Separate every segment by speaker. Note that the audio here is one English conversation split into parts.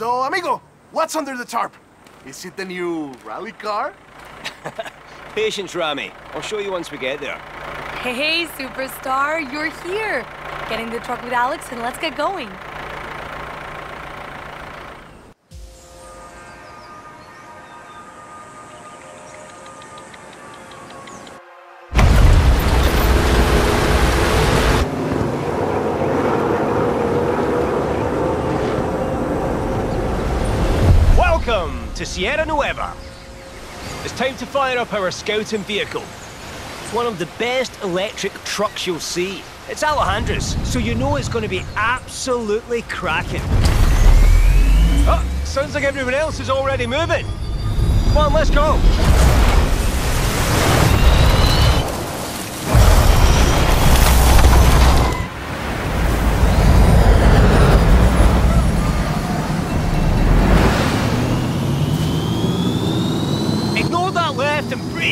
Speaker 1: So, amigo, what's under the tarp? Is it the new rally car?
Speaker 2: Patience, Rami. I'll show you once we get there.
Speaker 3: Hey, superstar, you're here. Get in the truck with Alex and let's get going.
Speaker 2: Sierra Nueva. It's time to fire up our scouting vehicle. It's one of the best electric trucks you'll see. It's Alejandra's, so you know it's going to be absolutely cracking. Oh, sounds like everyone else is already moving. Come on, let's go.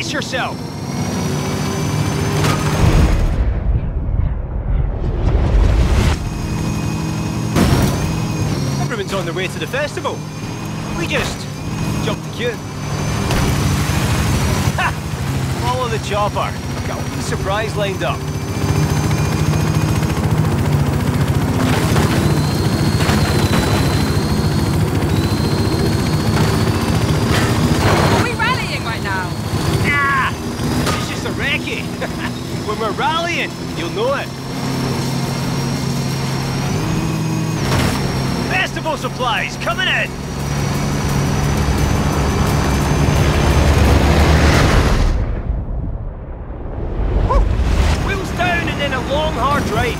Speaker 2: Yourself. Everyone's on their way to the festival. We just jumped the queue. Ha! Follow the chopper. Got a surprise lined up.
Speaker 4: Are we rallying right now?
Speaker 2: Ah! It's just a recce. When you'll know it. Festival supplies coming in! Whew. Wheels down and then a long hard drive.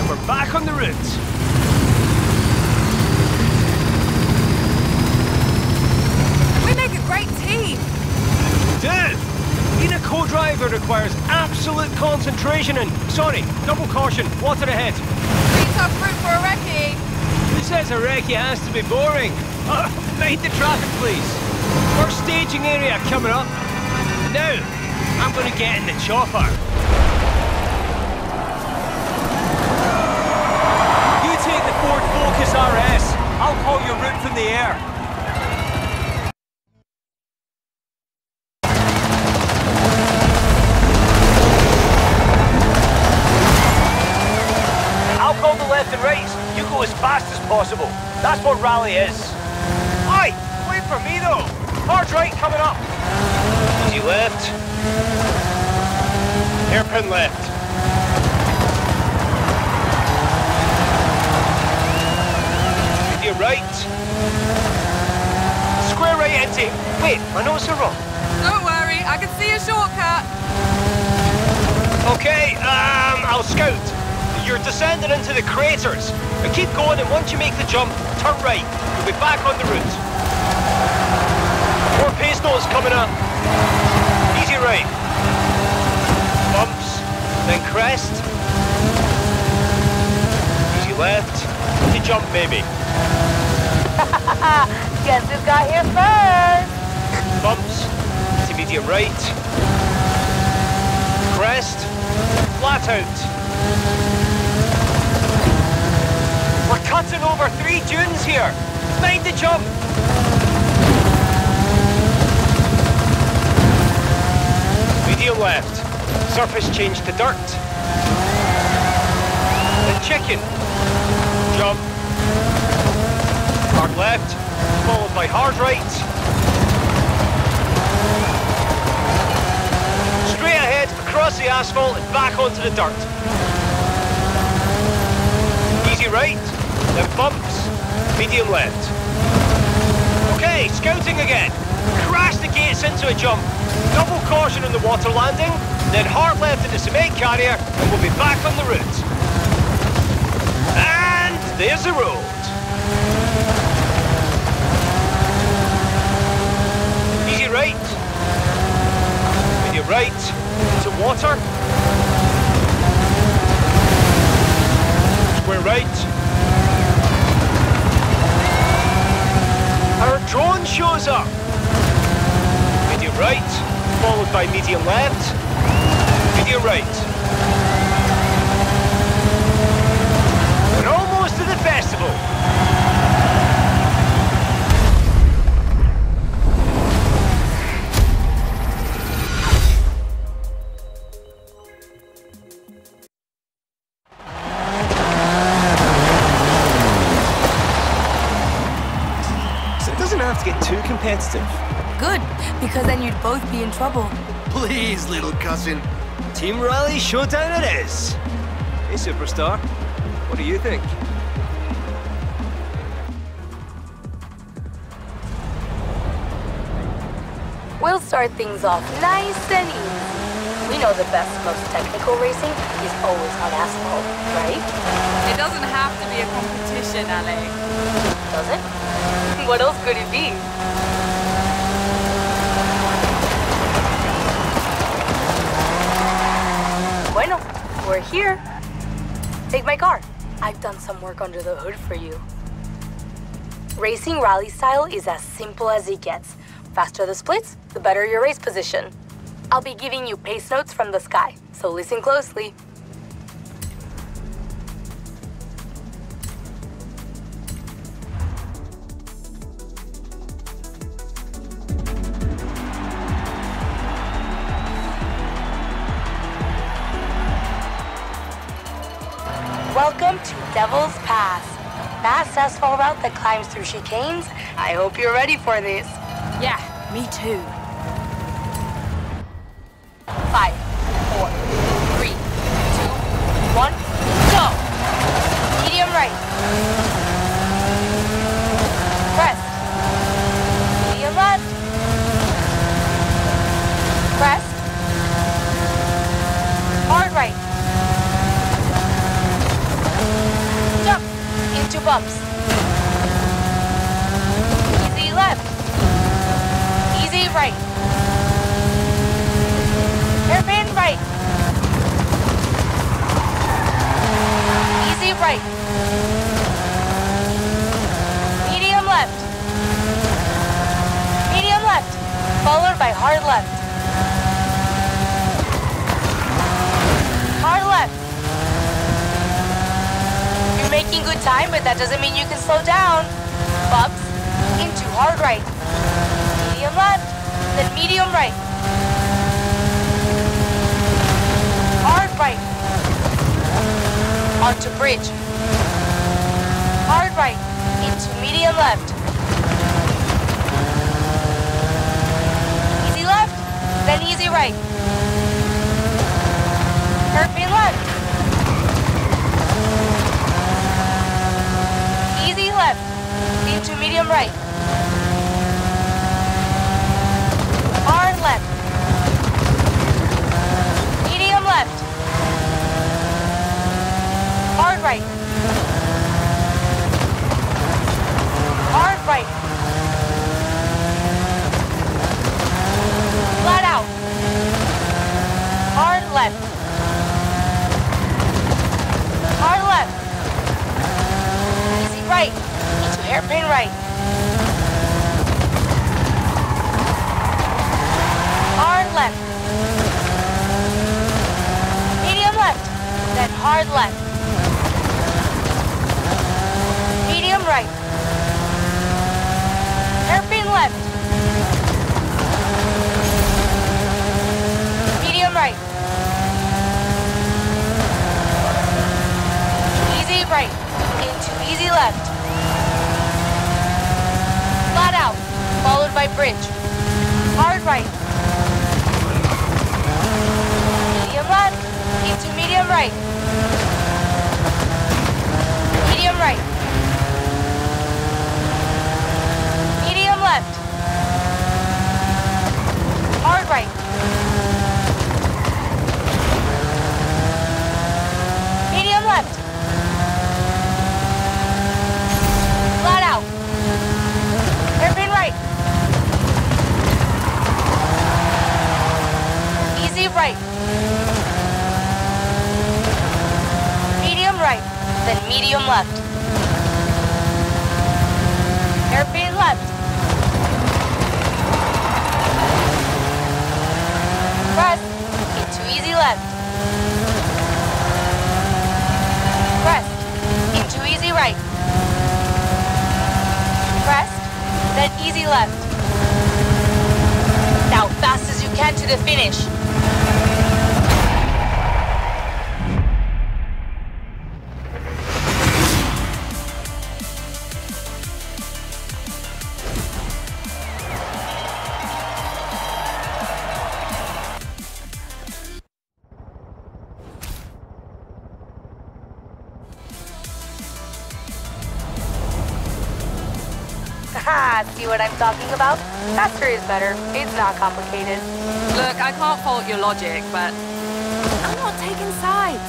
Speaker 2: And we're back on the route.
Speaker 4: We make a great team.
Speaker 2: Dude! Being a requires absolute concentration and... Sorry, double caution, water ahead.
Speaker 4: Pretty tough route for a recce.
Speaker 2: Who says a recce has to be boring? Uh, mind the traffic, please. First staging area coming up. Now, I'm gonna get in the chopper. You take the Ford Focus RS. I'll call your route from the air. Possible. That's what rally is. Oi! Wait for me though. Hard right coming up. Easy left. Hairpin left. Easy right. Square right into. Wait, my notes are wrong.
Speaker 4: Don't worry, I can see a shortcut.
Speaker 2: Okay, um, I'll scout. You're descending into the craters. Now keep going, and once you make the jump, turn right. You'll be back on the route. More pace notes coming up. Easy right. Bumps, then crest. Easy left. You jump, baby.
Speaker 3: Guess who got here first?
Speaker 2: Bumps. Intermediate right. Crest. Flat out. Cutting over three dunes here. Mind the jump. Medium left. Surface change to dirt. Then chicane. Jump. Hard left, followed by hard right. Straight ahead, across the asphalt and back onto the dirt. Easy right, then bumps, medium left. Okay, scouting again. Crash the gates into a jump. Double caution on the water landing, then hard left into cement carrier, and we'll be back on the route. And there's the road. Easy right. Medium right. To water. Square right. Drone shows up. Medium right, followed by medium left. Medium right. We're almost to the festival. Competitive.
Speaker 3: Good, because then you'd both be in trouble.
Speaker 1: Please, little cousin.
Speaker 2: Team Rally Showdown it is! Hey, Superstar. What do you think?
Speaker 3: We'll start things off nice and easy. We know the best, most technical racing is always on asphalt, right?
Speaker 4: It doesn't have to be a competition, Ale.
Speaker 3: Does it? What else could it be? We're here. Take my car. I've done some work under the hood for you. Racing rally style is as simple as it gets. Faster the splits, the better your race position. I'll be giving you pace notes from the sky, so listen closely. Asphalt that climbs through chicanes. I hope you're ready for this.
Speaker 4: Yeah, me too.
Speaker 3: Five, four, three, two, one, go! Medium right. Crest. Medium left. Crest. Hard right. Jump into bumps. Easy right. Hairpin right. Easy right. Medium left. Medium left. Followed by hard left. Hard left. You're making good time, but that doesn't mean you can slow down. Bumps into hard right. Then medium right. Hard right. Onto bridge. Hard right into medium left. Easy left, then easy right. Hairpin left. Easy left into medium right. Hard left. Medium left. Hard right. Hard right. Flat out. Hard left. Hard left. Easy right. Into hairpin right. Hard left. Medium left. Then hard left. Medium right. Hairpin left. Medium right. Easy right. Into easy left. By bridge. Hard right. Medium left. Into medium right. Medium right. Medium left. Hard right. Medium left. Flat out. Hairpin right. Easy right. Medium right. Then medium left. Hairpin left. Crest into easy left. Crest into easy right. Crest, then easy left. Now fast as you can to the finish. Faster is better. It's not complicated.
Speaker 4: Look, I can't fault your logic, but I'm not taking sides.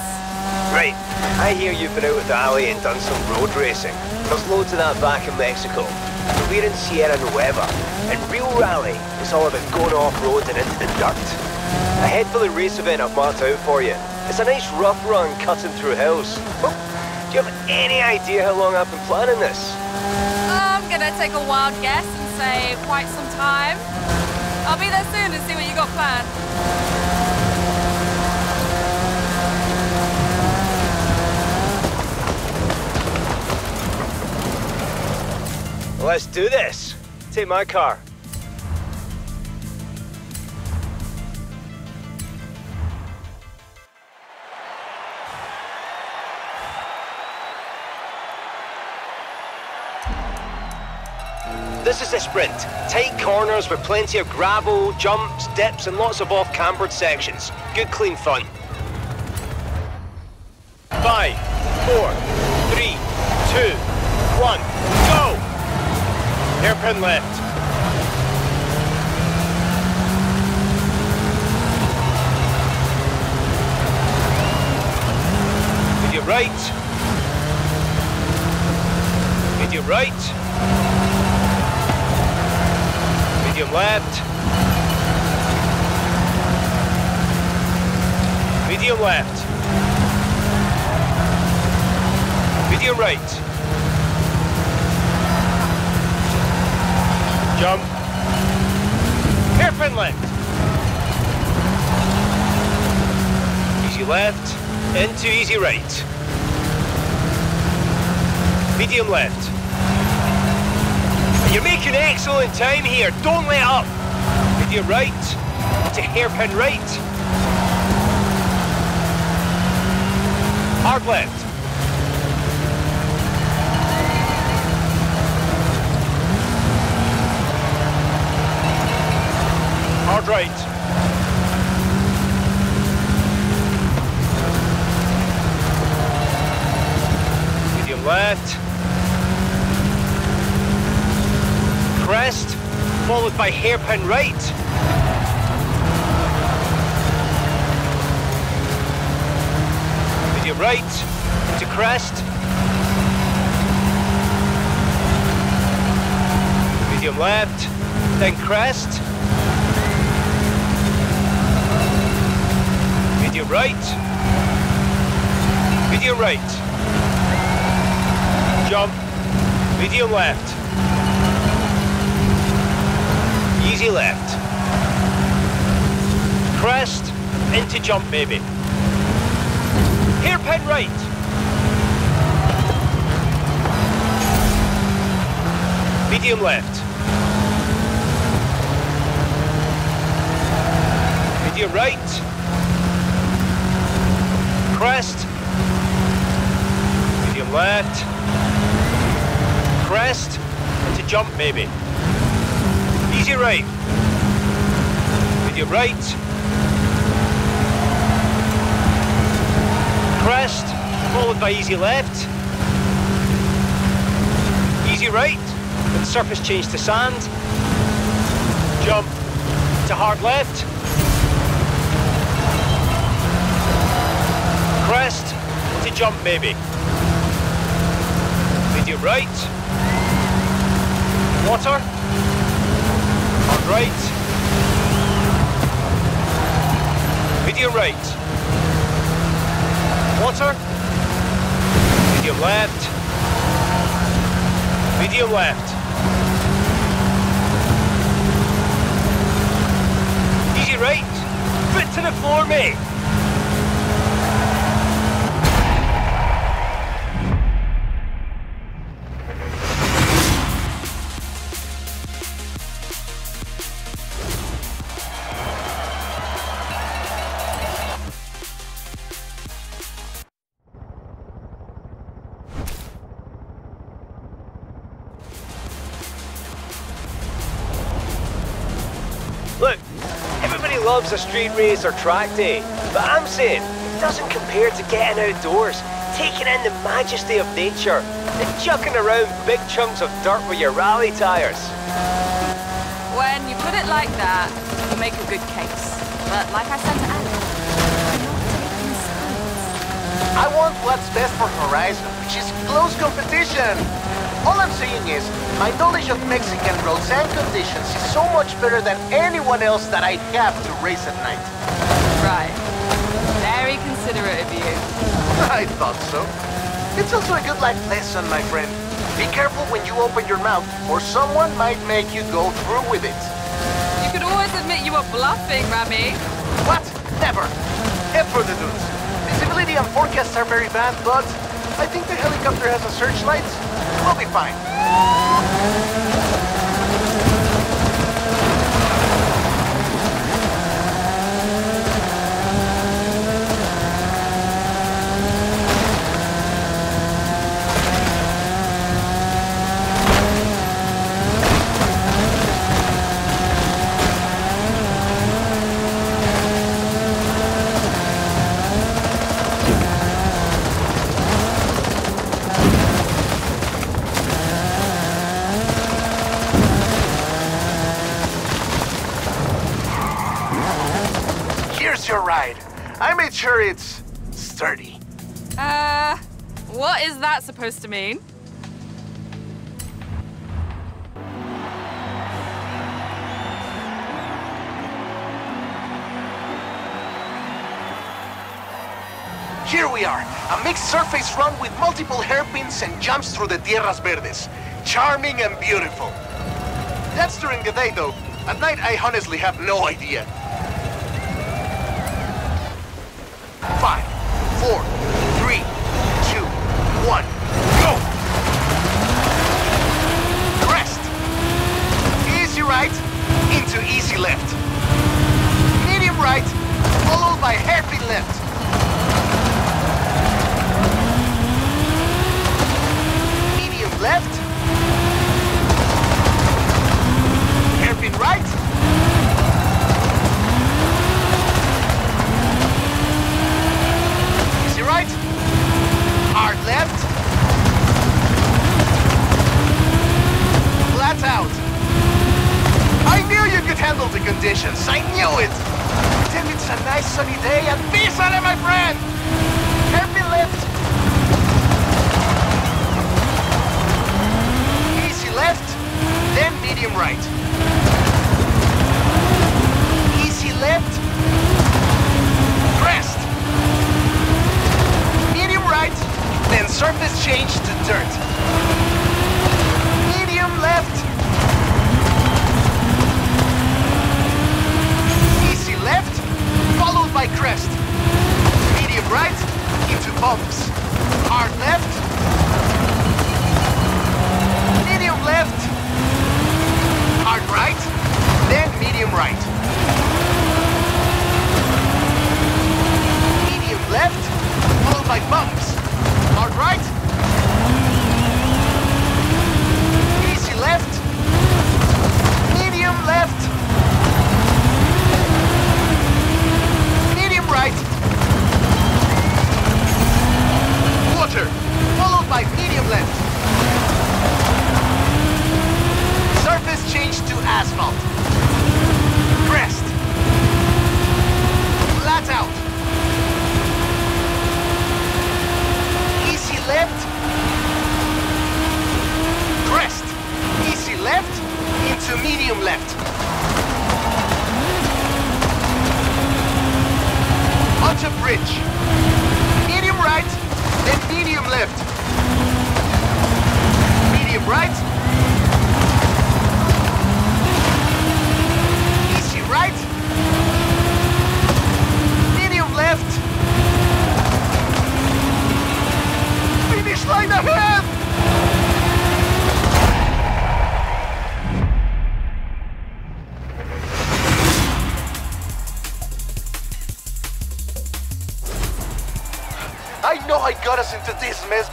Speaker 2: Right, I hear you've been out with Ali and done some road racing. There's loads of that back in Mexico. But we're in Sierra Nueva, and real rally is all about going off-road and into the dirt. A head for the race event I've marked out for you. It's a nice rough run cutting through hills. Oh, do you have any idea how long I've been planning this?
Speaker 4: I'm gonna take a wild guess and say quite some time. I'll be there soon and see what you got planned.
Speaker 2: Let's do this. Take my car. This is a sprint. Tight corners with plenty of gravel, jumps, dips, and lots of off-cambered sections. Good, clean fun. Five, four, three, two, one, go! Hairpin left. Your right. Your right. Medium left. Medium left. Medium right. Jump. Hairpin left. Easy left. Into easy right. Medium left. You're making excellent time here. Don't let up. Medium right. To hairpin right. Hard left. Hard right. Left. Followed by hairpin right. Medium right, into crest. Medium left, then crest. Medium right. Medium right. Jump. Medium left. Easy left. Crest. Into jump maybe. Hairpin right. Medium left. Medium right. Crest. Medium left. Crest. Into jump maybe. Easy right. With your right. Crest. Followed by easy left. Easy right. With surface change to sand. Jump. To hard left. Crest to jump maybe. With your right. Water. Right. Medium right. Water. Medium left. Medium left. Easy right. Foot to the floor, mate. A street race or track day, but I'm saying it doesn't compare to getting outdoors, taking in the majesty of nature and chucking around big chunks of dirt with your rally tires.
Speaker 4: When you put it like that, you make a good case. But like I said to Alex, I'm not taking.
Speaker 1: I want what's best for Horizon, which is close competition. All I'm saying is, my knowledge of Mexican roads and conditions is so much better than anyone else that I'd have to race at night.
Speaker 4: Right. Very considerate of you.
Speaker 1: I thought so. It's also a good life lesson, my friend. Be careful when you open your mouth, or someone might make you go through with it.
Speaker 4: You could always admit you were bluffing, Rami.
Speaker 1: What? Never. Head for the dunes. Visibility and forecasts are very bad, but I think the helicopter has a searchlight. We'll be fine.
Speaker 4: Supposed to mean?
Speaker 1: Here we are, a mixed surface run with multiple hairpins and jumps through the Tierras Verdes. Charming and beautiful. That's during the day, though. At night, I honestly have no idea.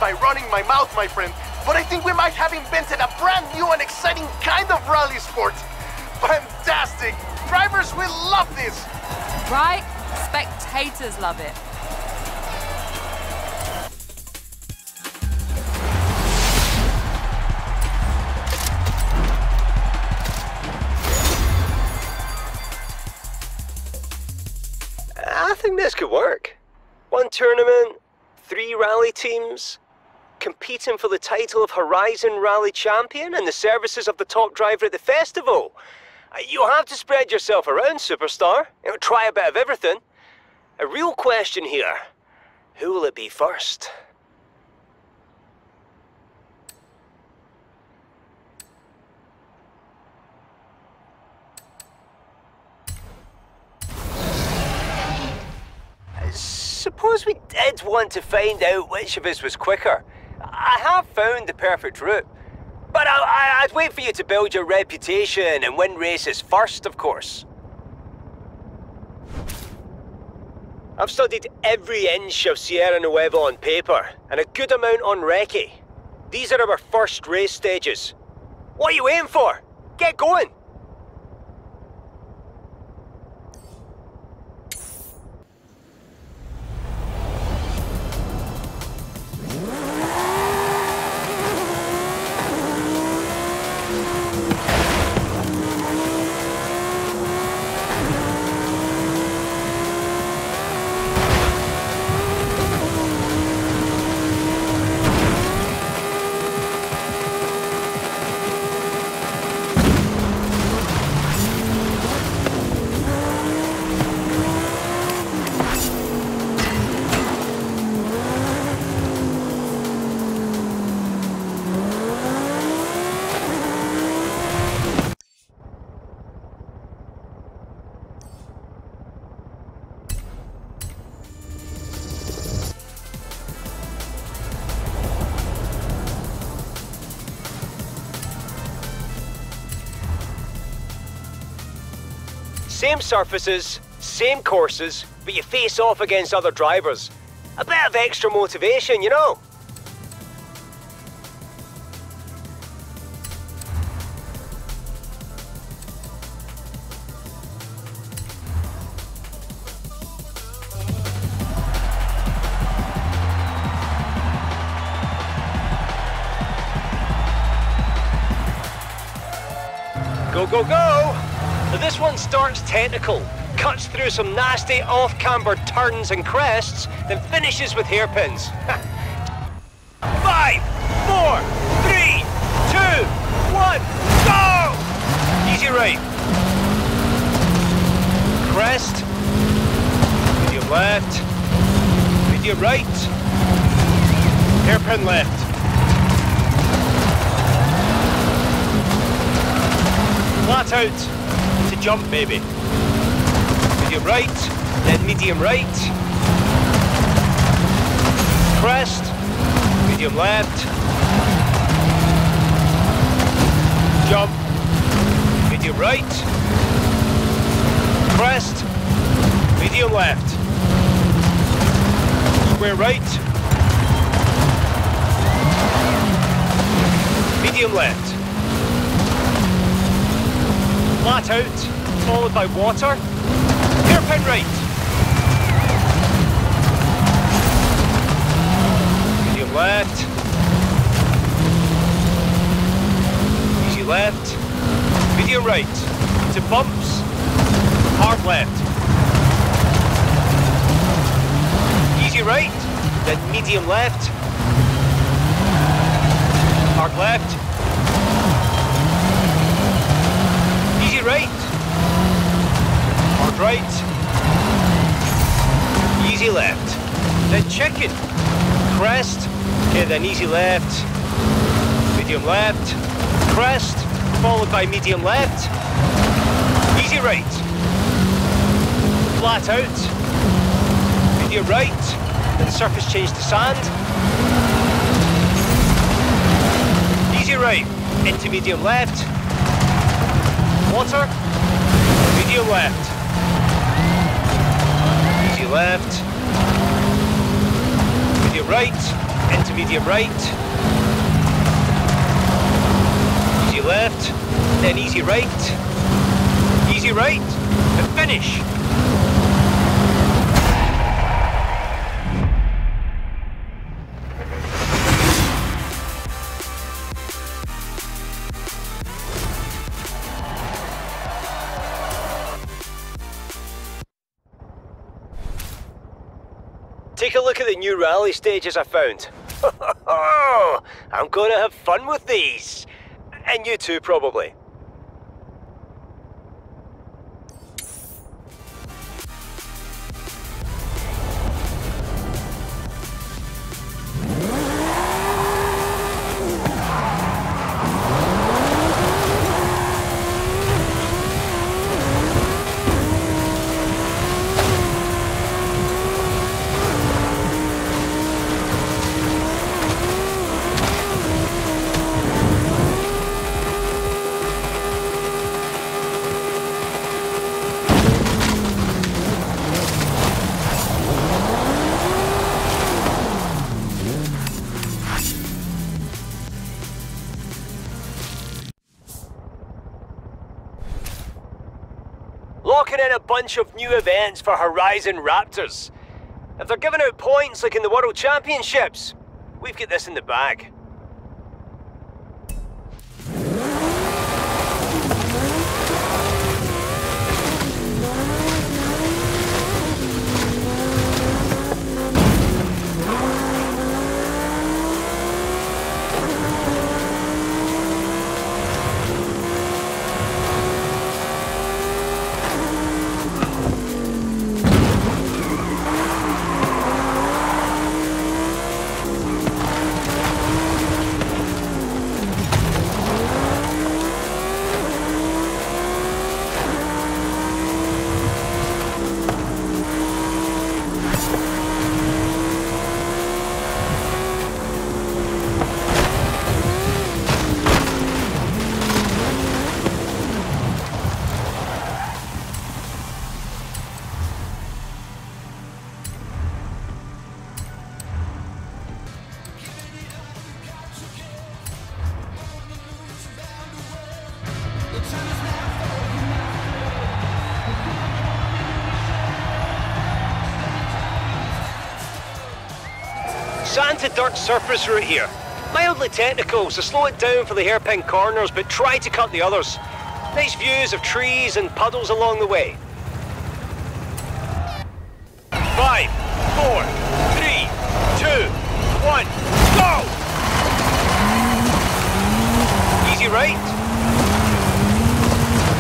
Speaker 1: by running my mouth, my friend, but I think we might have invented a brand new and exciting kind of rally sport. Fantastic! Drivers will love this!
Speaker 4: Right? Spectators love it.
Speaker 2: I think this could work. One tournament, three rally teams, competing for the title of Horizon Rally Champion and the services of the top driver at the festival. Uh, You'll have to spread yourself around, superstar. You know, try a bit of everything. A real question here. Who will it be first? Suppose we did want to find out which of us was quicker. I have found the perfect route. But I, I'd wait for you to build your reputation and win races first, of course. I've studied every inch of Sierra Nueva on paper, and a good amount on recce. These are our first race stages. What are you waiting for? Get going! Same surfaces, same courses, but you face off against other drivers. A bit of extra motivation, you know? Starts technical, cuts through some nasty off-camber turns and crests, then finishes with hairpins. Five, four, three, two, one, go! Easy right. Crest. Medium left. Medium right. Hairpin left. Flat out jump, baby. Medium right, then medium right. Crest, medium left. Jump, medium right. Crest, medium left. Square right. Medium left. Flat out, followed by water. Hairpin right. Medium left. Easy left. Medium right. To bumps. Hard left. Easy right. Then medium left. Hard left. Right. Hard right. Easy left. Then chicane. Crest. Okay, then easy left. Medium left. Crest. Followed by medium left. Easy right. Flat out. Medium right. Then surface change to sand. Easy right. Into medium left. Water. Medium left. Easy left. Medium right. Into medium right. Easy left. Then easy right. Easy right. And finish. The new rally stages I found. I'm gonna have fun with these. And you too, probably. Locking in a bunch of new events for Horizon Raptors. If they're giving out points like in the World Championships, we've got this in the bag. Sand to dirt surface route here. Mildly technical, so slow it down for the hairpin corners, but try to cut the others. Nice views of trees and puddles along the way. Five, four, three, two, one, go! Easy right.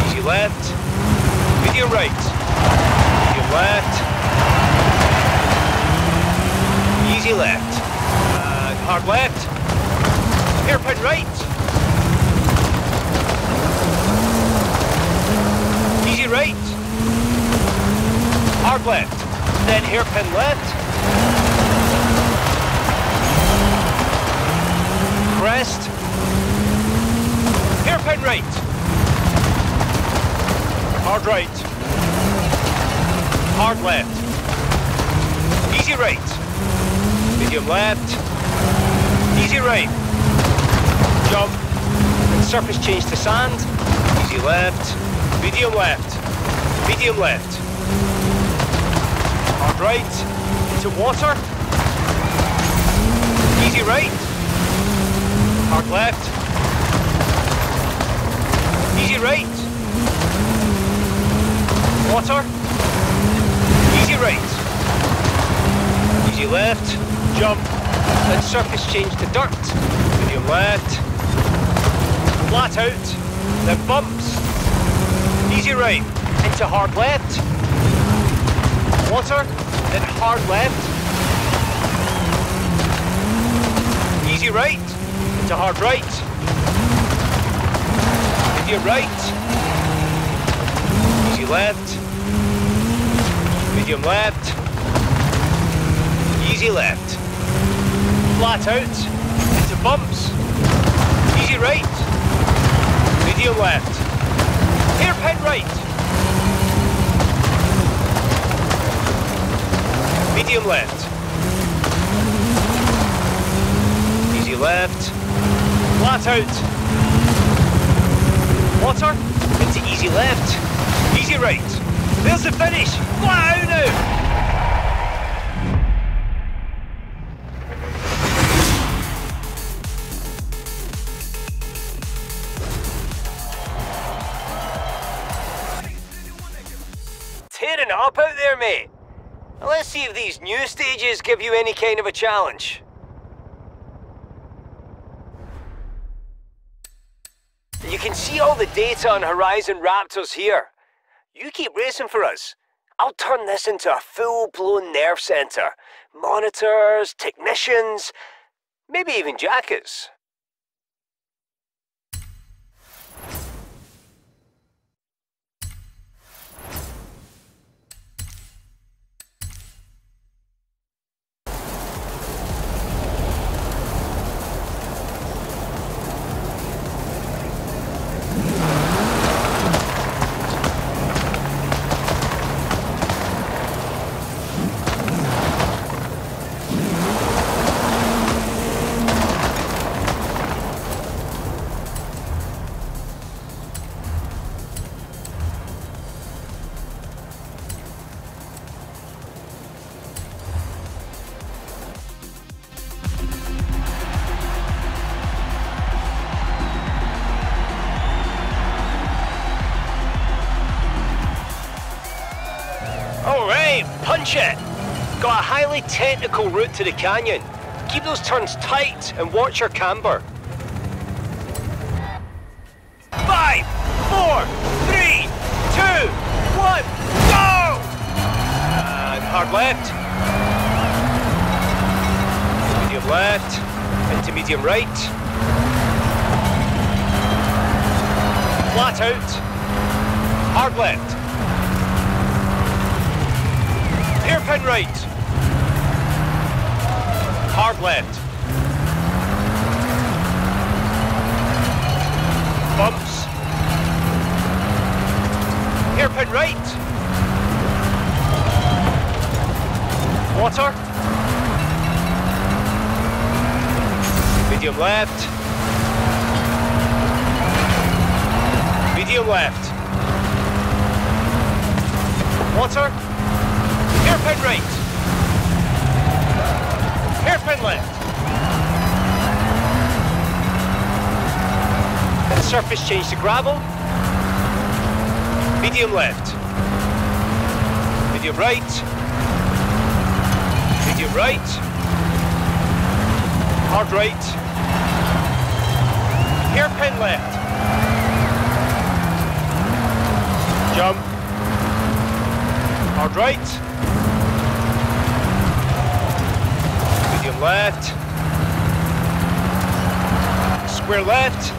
Speaker 2: Easy left. Medium right. Medium left. Easy left. Hard left. Hairpin right. Easy right. Hard left. Then hairpin left. Crest. Hairpin right. Hard right. Hard left. Easy right. Medium left. Easy right. Jump. Surface change to sand. Easy left. Medium left. Medium left. Hard right. Into water. Easy right. Hard left. Easy right. Water. Easy right. Easy left. Then surface change to dirt. Medium left. Flat out. Then bumps. Easy right. Into hard left. Water. Then hard left. Easy right. Into hard right. Medium right. Easy left. Medium left. Easy left. Flat out. Into bumps. Easy right. Medium left. Hairpin right. Medium left. Easy left. Flat out. Water. Into easy left. Easy right. There's the finish. Flat out now. See if these new stages give you any kind of a challenge. You can see all the data on Horizon Raptors here. You keep racing for us. I'll turn this into a full-blown nerve center. Monitors, technicians, maybe even jackets. Punch it. Got a highly technical route to the canyon. Keep those turns tight and watch your camber. Five, four, three, two, one, go! And hard left. Medium left, into medium right. Flat out. Hard left. Hairpin right. Hard left. Bumps. Hairpin right. Water. Medium left. Medium left. Water. Hairpin right. Hairpin left. Surface change to gravel. Medium left. Medium right. Medium right. Hard right. Hairpin left. Jump. Hard right. Left. Square left.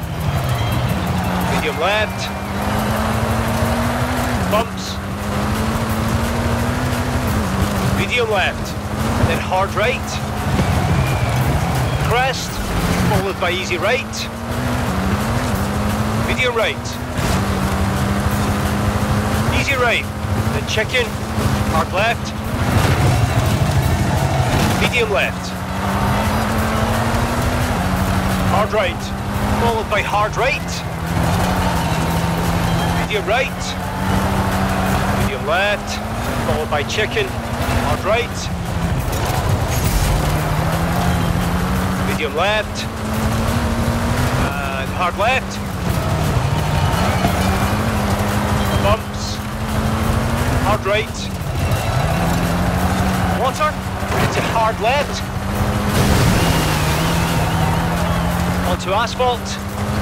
Speaker 2: Medium left. Bumps. Medium left. Then hard right. Crest, followed by easy right. Medium right. Easy right. Then chicane. Hard left. Medium left. Hard right, followed by hard right. Medium right. Medium left, followed by chicane. Hard right. Medium left. And hard left. Bumps. Hard right. Water. To hard left. Onto asphalt.